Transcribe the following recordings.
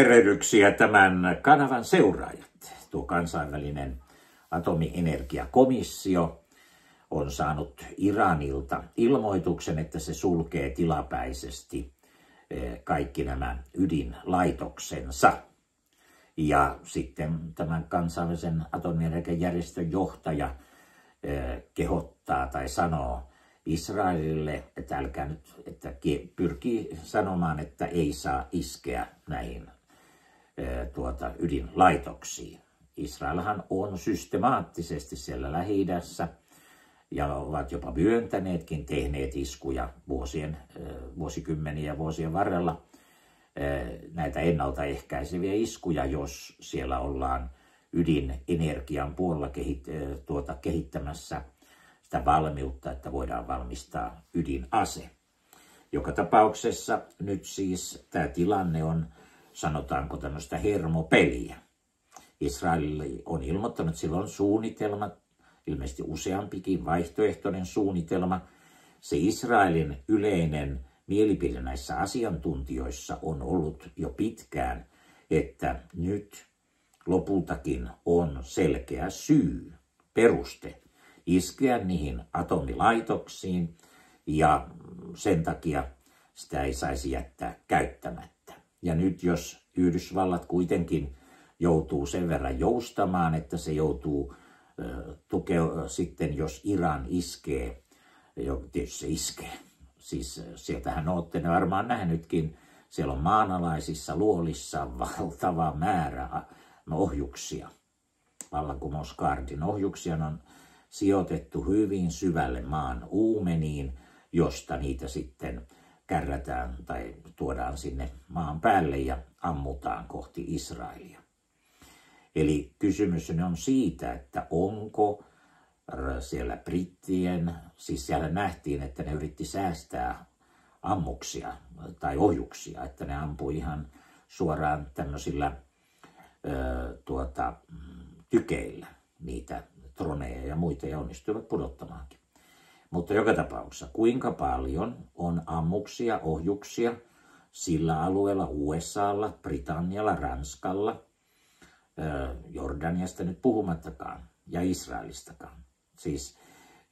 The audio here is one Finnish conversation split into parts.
Tervehdyksiä tämän kanavan seuraajat. Tuo kansainvälinen atomienergiakomissio on saanut Iranilta ilmoituksen, että se sulkee tilapäisesti eh, kaikki nämä ydinlaitoksensa. Ja sitten tämän kansainvälisen atomienergiajärjestön johtaja eh, kehottaa tai sanoo Israelille, että älkää nyt, että pyrkii sanomaan, että ei saa iskeä näihin tuota, ydinlaitoksiin. Israelhan on systemaattisesti siellä lähi ja ovat jopa myöntäneetkin tehneet iskuja vuosien, vuosikymmeniä ja vuosien varrella näitä ennaltaehkäiseviä iskuja, jos siellä ollaan ydinenergian puolella kehit, tuota, kehittämässä sitä valmiutta, että voidaan valmistaa ydinase. Joka tapauksessa nyt siis tämä tilanne on sanotaanko tämmöistä hermopeliä. Israel on ilmoittanut, on suunnitelma, ilmeisesti useampikin vaihtoehtoinen suunnitelma. Se Israelin yleinen mielipide näissä asiantuntijoissa on ollut jo pitkään, että nyt lopultakin on selkeä syy, peruste iskeä niihin atomilaitoksiin ja sen takia sitä ei saisi jättää käyttämättä. Ja nyt jos Yhdysvallat kuitenkin joutuu sen verran joustamaan, että se joutuu tukea sitten, jos Iran iskee, jo tietysti se iskee. Siis sieltähän olette ne varmaan nähnytkin, siellä on maanalaisissa luolissa valtava määrä ohjuksia. Vallankumouskaardin ohjuksia on sijoitettu hyvin syvälle maan uumeniin, josta niitä sitten kärrätään tai tuodaan sinne maan päälle ja ammutaan kohti Israelia. Eli kysymys on siitä, että onko siellä brittien, siis siellä nähtiin, että ne yritti säästää ammuksia tai ohjuksia, että ne ampui ihan suoraan tämmöisillä ö, tuota, tykeillä niitä troneja ja muita ja onnistuivat pudottamaankin. Mutta joka tapauksessa, kuinka paljon on ammuksia, ohjuksia sillä alueella USAlla, Britannialla, Ranskalla, Jordaniasta nyt puhumattakaan ja Israelistakaan. Siis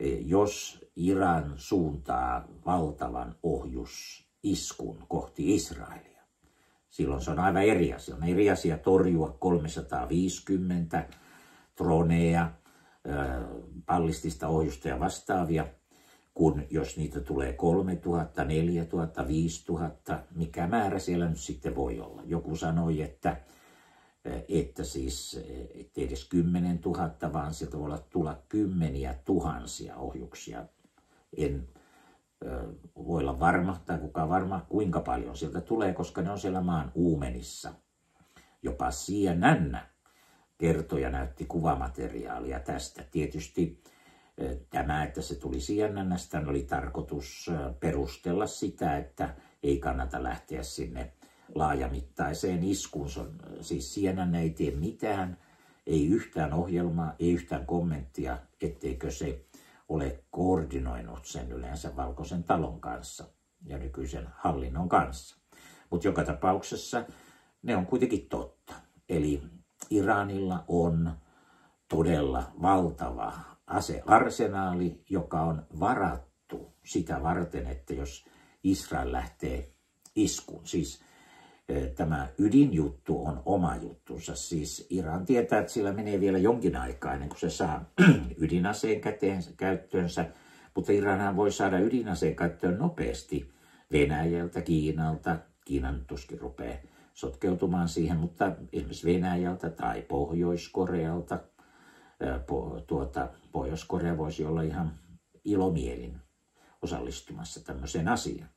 e, jos Iran suuntaa valtavan ohjusiskun kohti Israelia, silloin se on aivan eri asia. On eri asia torjua 350 droneja, ballistista ohjusta ja vastaavia – kun jos niitä tulee 3000, 4000, 5000, mikä määrä siellä nyt sitten voi olla. Joku sanoi, että, että siis että edes 10 000, vaan sieltä voi olla tulla kymmeniä tuhansia ohjuksia. En voi olla varma, tai kukaan varma, kuinka paljon sieltä tulee, koska ne on siellä maan uumenissa. Jopa CNN kertoja näytti kuvamateriaalia tästä. Tietysti Tämä, että se tuli CNNstä, oli tarkoitus perustella sitä, että ei kannata lähteä sinne laajamittaiseen iskuun. Siis CNN ei tee mitään, ei yhtään ohjelmaa, ei yhtään kommenttia, etteikö se ole koordinoinut sen yleensä valkoisen talon kanssa ja nykyisen hallinnon kanssa. Mutta joka tapauksessa ne on kuitenkin totta. Eli Iranilla on todella valtava asearsenaali, joka on varattu sitä varten, että jos Israel lähtee iskuun. Siis tämä ydinjuttu on oma juttunsa. Siis Iran tietää, että sillä menee vielä jonkin aikaa ennen kuin se saa ydinaseen käteen, käyttöönsä, mutta Iranhan voi saada ydinaseen käyttöön nopeasti Venäjältä, Kiinalta. Kiinan tuskin rupeaa sotkeutumaan siihen, mutta esimerkiksi Venäjältä tai Pohjois-Korealta – tuota, Pohjois-Korea voisi olla ihan ilomielin osallistumassa tämmöiseen asiaan.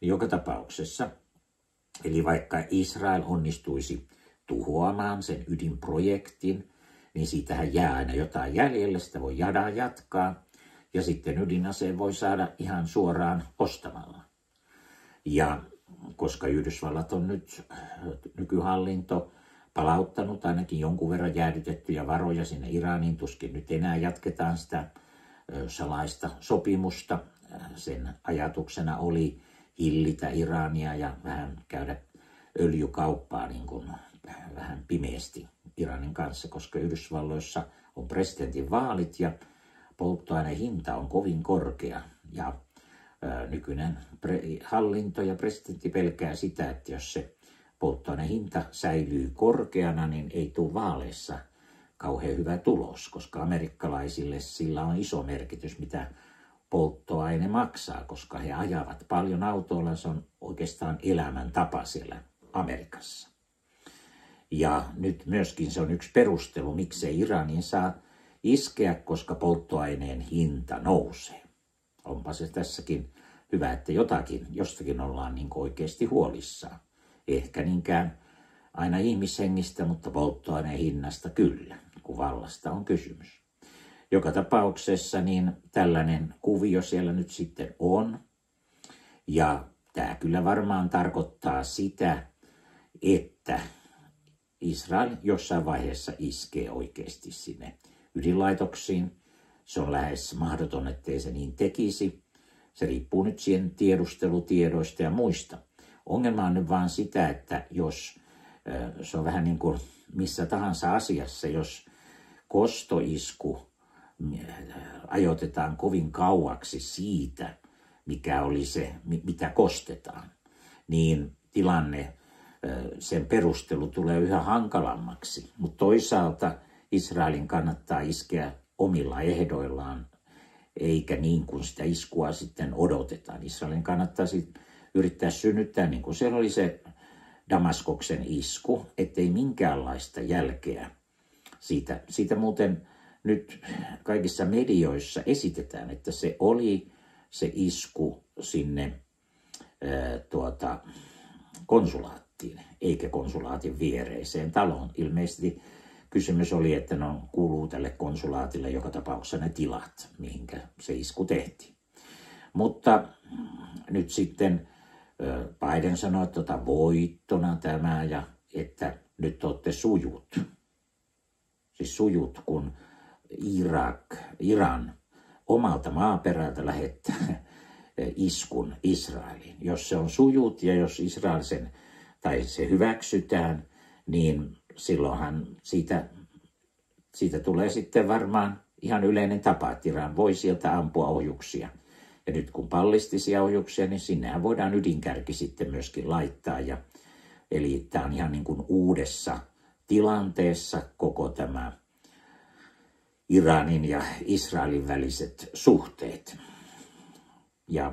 Niin joka tapauksessa, eli vaikka Israel onnistuisi tuhoamaan sen ydinprojektin, niin siitähän jää aina jotain jäljellä, sitä voi jada jatkaa, ja sitten ydinaseen voi saada ihan suoraan ostamalla. Ja koska Yhdysvallat on nyt nykyhallinto palauttanut ainakin jonkun verran jäädytettyjä varoja sinne Iraniin. Tuskin nyt enää jatketaan sitä salaista sopimusta. Sen ajatuksena oli hillitä Irania ja vähän käydä öljykauppaa niin kuin vähän pimeästi Iranin kanssa, koska Yhdysvalloissa on presidentin vaalit ja polttoaineen hinta on kovin korkea. Ja nykyinen hallinto ja presidentti pelkää sitä, että jos se polttoaineen hinta säilyy korkeana, niin ei tule vaaleissa kauhean hyvä tulos, koska amerikkalaisille sillä on iso merkitys, mitä polttoaine maksaa, koska he ajavat paljon autoilla. Se on oikeastaan elämäntapa siellä Amerikassa. Ja nyt myöskin se on yksi perustelu, miksei Iranin saa iskeä, koska polttoaineen hinta nousee. Onpa se tässäkin hyvä, että jotakin, jostakin ollaan niin oikeasti huolissaan. Ehkä niinkään aina ihmishengistä, mutta polttoaineen hinnasta kyllä, kun vallasta on kysymys. Joka tapauksessa niin tällainen kuvio siellä nyt sitten on. Ja tämä kyllä varmaan tarkoittaa sitä, että Israel jossain vaiheessa iskee oikeasti sinne ydinlaitoksiin. Se on lähes mahdoton, ettei se niin tekisi. Se riippuu nyt siihen tiedustelutiedoista ja muista. Ongelma on nyt vaan sitä, että jos se on vähän niin kuin missä tahansa asiassa, jos kostoisku ajoitetaan kovin kauaksi siitä, mikä oli se, mitä kostetaan, niin tilanne, sen perustelu tulee yhä hankalammaksi. Mutta toisaalta Israelin kannattaa iskeä omilla ehdoillaan, eikä niin kuin sitä iskua sitten odotetaan. Israelin kannattaa sitten yrittää synnyttää, niin kuin siellä oli se Damaskoksen isku, ettei minkäänlaista jälkeä siitä. Siitä muuten nyt kaikissa medioissa esitetään, että se oli se isku sinne ää, tuota, konsulaattiin, eikä konsulaatin viereiseen taloon. Ilmeisesti kysymys oli, että no kuuluu tälle konsulaatille joka tapauksessa ne tilat, mihinkä se isku tehtiin. Mutta nyt sitten Biden sanoi, että tota voittona tämä ja että nyt olette sujut. Siis sujut, kun Irak, Iran omalta maaperältä lähettää iskun Israeliin. Jos se on sujut ja jos Israel sen, tai se hyväksytään, niin silloinhan siitä, siitä tulee sitten varmaan ihan yleinen tapa, että Iran voi sieltä ampua ohjuksia. Ja nyt kun pallistisia ohjuksia, niin sinnehän voidaan ydinkärki sitten myöskin laittaa. Ja, eli tämä on ihan niin kuin uudessa tilanteessa koko tämä Iranin ja Israelin väliset suhteet. Ja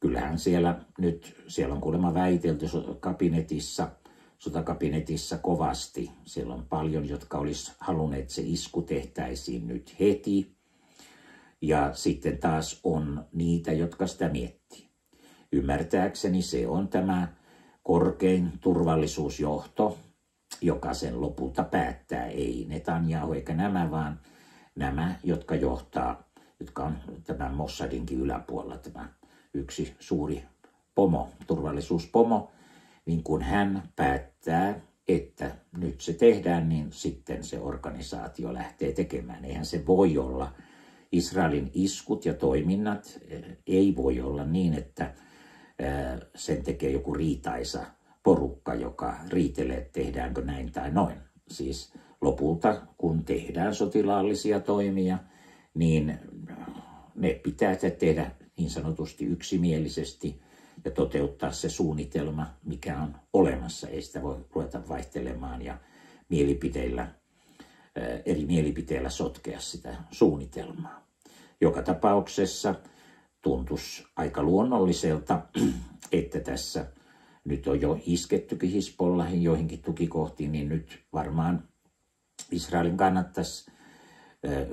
kyllähän siellä nyt, siellä on kuulemma väitelty kabinetissa, sotakabinetissa kovasti. Siellä on paljon, jotka olisi halunneet, että se isku tehtäisiin nyt heti. Ja sitten taas on niitä, jotka sitä miettii. Ymmärtääkseni se on tämä korkein turvallisuusjohto, joka sen lopulta päättää, ei Netanyahu eikä nämä, vaan nämä, jotka johtaa, jotka on tämän Mossadinkin yläpuolella, tämä yksi suuri pomo, turvallisuuspomo, niin kun hän päättää, että nyt se tehdään, niin sitten se organisaatio lähtee tekemään. Eihän se voi olla, Israelin iskut ja toiminnat eh, ei voi olla niin, että eh, sen tekee joku riitaisa porukka, joka riitelee, tehdäänkö näin tai noin. Siis lopulta, kun tehdään sotilaallisia toimia, niin ne pitää tehdä niin sanotusti yksimielisesti ja toteuttaa se suunnitelma, mikä on olemassa. Ei sitä voi ruveta vaihtelemaan ja mielipiteillä, eri mielipiteillä sotkea sitä suunnitelmaa. Joka tapauksessa tuntuisi aika luonnolliselta, että tässä nyt on jo iskettykin Hisbollahin joihinkin tukikohtiin, niin nyt varmaan Israelin kannattaisi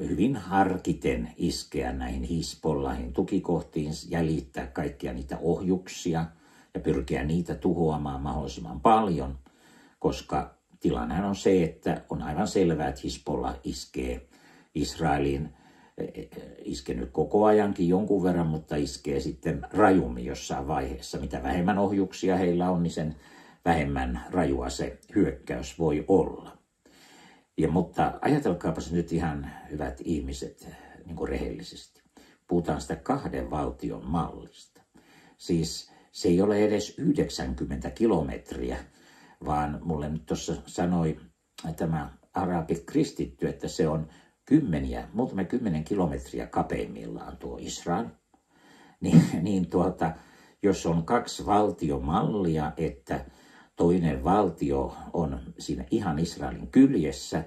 hyvin harkiten iskeä näihin Hisbollahin tukikohtiin, jäljittää kaikkia niitä ohjuksia ja pyrkiä niitä tuhoamaan mahdollisimman paljon, koska tilannehan on se, että on aivan selvää, että Hisbollah iskee Israelin iskenyt koko ajankin jonkun verran, mutta iskee sitten rajummin jossain vaiheessa. Mitä vähemmän ohjuksia heillä on, niin sen vähemmän rajua se hyökkäys voi olla. Ja, mutta ajatelkaapa nyt ihan hyvät ihmiset niin kuin rehellisesti. Puhutaan sitä kahden valtion mallista. Siis se ei ole edes 90 kilometriä, vaan mulle nyt tuossa sanoi tämä arabi kristitty, että se on kymmeniä, muutama kymmenen kilometriä kapeimmillaan tuo Israel. Niin, niin tuota, jos on kaksi valtiomallia, että toinen valtio on siinä ihan Israelin kyljessä,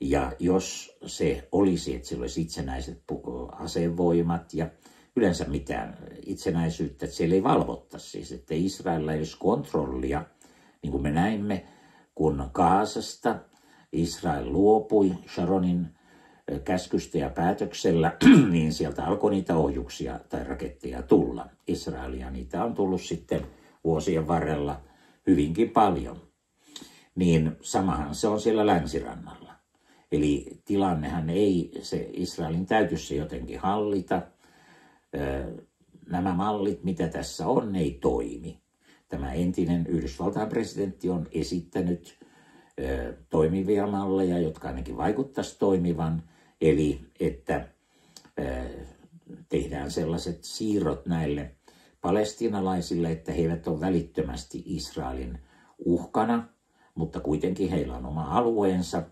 ja jos se olisi, että sillä olisi itsenäiset asevoimat ja yleensä mitään itsenäisyyttä, että siellä ei valvottaisi siis, että Israelilla ei olisi kontrollia, niin kuin me näimme, kun Kaasasta Israel luopui Sharonin käskystä ja päätöksellä, niin sieltä alkoi niitä ohjuksia tai raketteja tulla Israelia. Niitä on tullut sitten vuosien varrella hyvinkin paljon. Niin samahan se on siellä länsirannalla. Eli tilannehan ei, se Israelin täytyisi jotenkin hallita. Nämä mallit, mitä tässä on, ei toimi. Tämä entinen Yhdysvaltain presidentti on esittänyt toimivia malleja, jotka ainakin vaikuttaisi toimivan. Eli että tehdään sellaiset siirrot näille palestiinalaisille, että he eivät ole välittömästi Israelin uhkana, mutta kuitenkin heillä on oma alueensa.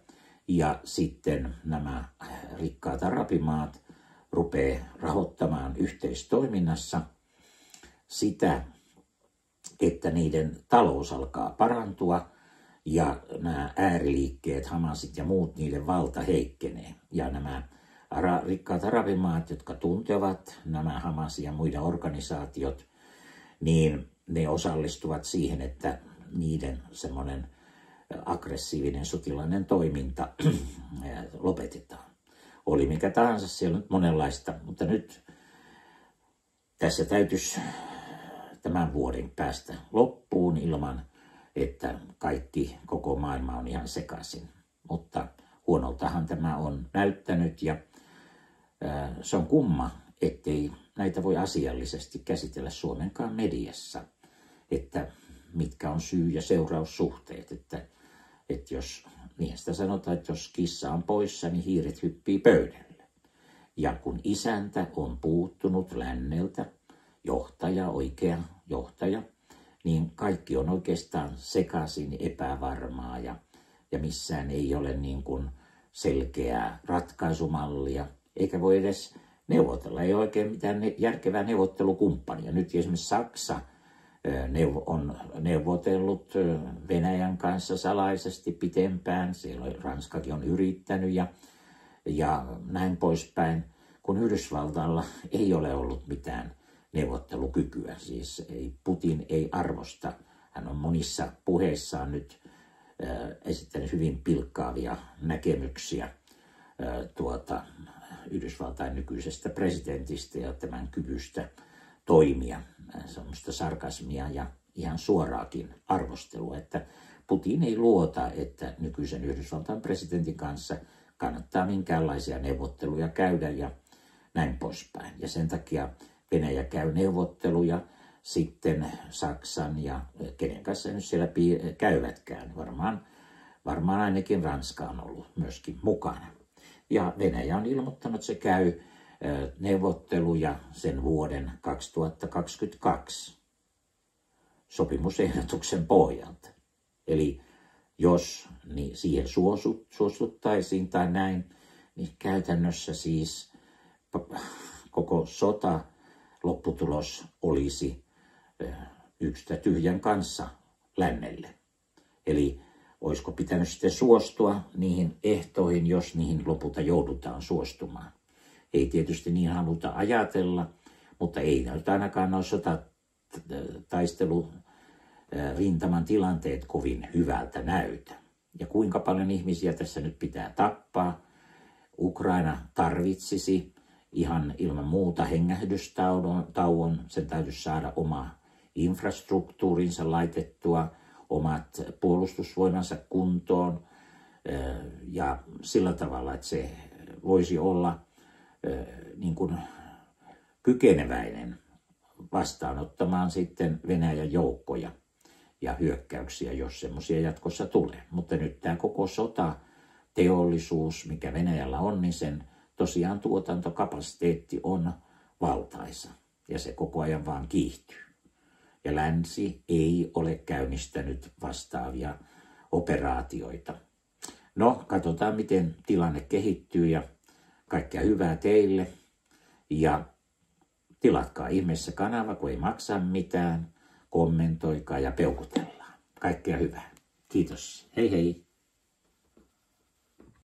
Ja sitten nämä rikkaat arabimaat rupeaa rahoittamaan yhteistoiminnassa sitä, että niiden talous alkaa parantua ja nämä ääriliikkeet, Hamasit ja muut, niiden valta heikkenee. Ja nämä ara, rikkaat arabimaat, jotka tuntevat nämä Hamas ja muiden organisaatiot, niin ne osallistuvat siihen, että niiden semmoinen aggressiivinen sotilainen toiminta lopetetaan. Oli mikä tahansa, siellä on monenlaista, mutta nyt tässä täytyisi tämän vuoden päästä loppuun ilman, että kaikki, koko maailma on ihan sekaisin. Mutta huonoltahan tämä on näyttänyt ja se on kumma, ettei näitä voi asiallisesti käsitellä Suomenkaan mediassa, että mitkä on syy- ja seuraussuhteet, että, että jos, niin sitä sanotaan, että jos kissa on poissa, niin hiiret hyppii pöydälle. Ja kun isäntä on puuttunut länneltä, johtaja, oikea johtaja, niin kaikki on oikeastaan sekaisin epävarmaa ja, ja missään ei ole niin kuin selkeää ratkaisumallia, eikä voi edes neuvotella. Ei oikein mitään järkevää neuvottelukumppania. Nyt esimerkiksi Saksa on neuvotellut Venäjän kanssa salaisesti pitempään. Siellä Ranskakin on yrittänyt ja, ja näin poispäin, kun Yhdysvaltalla ei ole ollut mitään neuvottelukykyä. Siis ei, Putin ei arvosta. Hän on monissa puheissaan nyt esittänyt hyvin pilkkaavia näkemyksiä tuota, Yhdysvaltain nykyisestä presidentistä ja tämän kyvystä toimia. Semmoista sarkasmia ja ihan suoraakin arvostelua, että Putin ei luota, että nykyisen Yhdysvaltain presidentin kanssa kannattaa minkäänlaisia neuvotteluja käydä ja näin poispäin. Ja sen takia Venäjä käy neuvotteluja sitten Saksan ja kenen kanssa nyt siellä käyvätkään. Varmaan, varmaan ainakin Ranska on ollut myöskin mukana. Ja Venäjä on ilmoittanut, että se käy neuvotteluja sen vuoden 2022 sopimusehdotuksen pohjalta. Eli jos niin siihen suostuttaisiin tai näin, niin käytännössä siis koko sota lopputulos olisi yksi tyhjän kanssa lännelle. Eli olisiko pitänyt sitten suostua niihin ehtoihin, jos niihin lopulta joudutaan suostumaan. Ei tietysti niin haluta ajatella, mutta ei nyt ainakaan ole sotataistelu rintaman tilanteet kovin hyvältä näytä. Ja kuinka paljon ihmisiä tässä nyt pitää tappaa. Ukraina tarvitsisi ihan ilman muuta hengähdystauon. Sen täytyisi saada oma infrastruktuurinsa laitettua, omat puolustusvoimansa kuntoon ja sillä tavalla, että se voisi olla niin kuin kykeneväinen vastaanottamaan sitten Venäjän joukkoja ja hyökkäyksiä, jos semmoisia jatkossa tulee. Mutta nyt tämä koko sota, teollisuus, mikä Venäjällä on, niin sen tosiaan tuotantokapasiteetti on valtaisa ja se koko ajan vaan kiihtyy. ja länsi ei ole käynnistänyt vastaavia operaatioita. No, katsotaan miten tilanne kehittyy ja kaikkea hyvää teille. Ja tilatkaa ihmeessä kanava, kun ei maksa mitään. Kommentoikaa ja peukutellaan. Kaikkea hyvää. Kiitos. Hei hei.